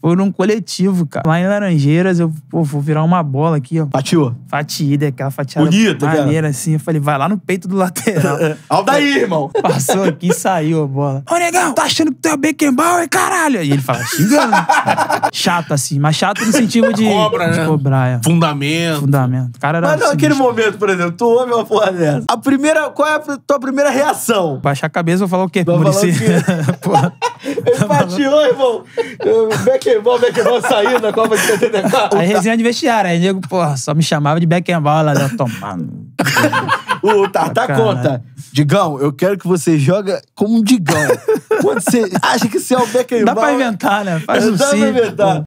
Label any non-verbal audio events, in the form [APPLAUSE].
Foi num coletivo, cara. Lá em Laranjeiras, eu pô, vou virar uma bola aqui, ó. Fatiou. Fatiida, aquela fatiada Bonita, cara. maneira, assim. Eu falei, vai lá no peito do lateral. [LAUGHS] Aldair, irmão. Passou aqui e [LAUGHS] saiu a bola. Ô, negão, tá achando que tu é o Beckenbauer, caralho? E ele fala, xingando. [LAUGHS] chato, assim. Mas chato no sentido de... Cobra, de né? cobrar, é. Fundamento. Fundamento. O cara era Mas naquele sinistro. momento, por exemplo, tu ouve uma porra dessa. A primeira, qual é a tua primeira reação? Baixar a cabeça, vou falar o quê, Muricy? Porra. Ele fatiou, irmão. O Beckenbauer saiu da Copa de 74. Aí resenha de vestiário. Aí nego, porra, só me chamava de Beckenbauer lá. Tomando. O Tartar conta. Digão, eu quero que você joga como um Digão. Quando você acha que você é o Beckenbauer... Dá pra inventar, né? Faz um Dá pra inventar.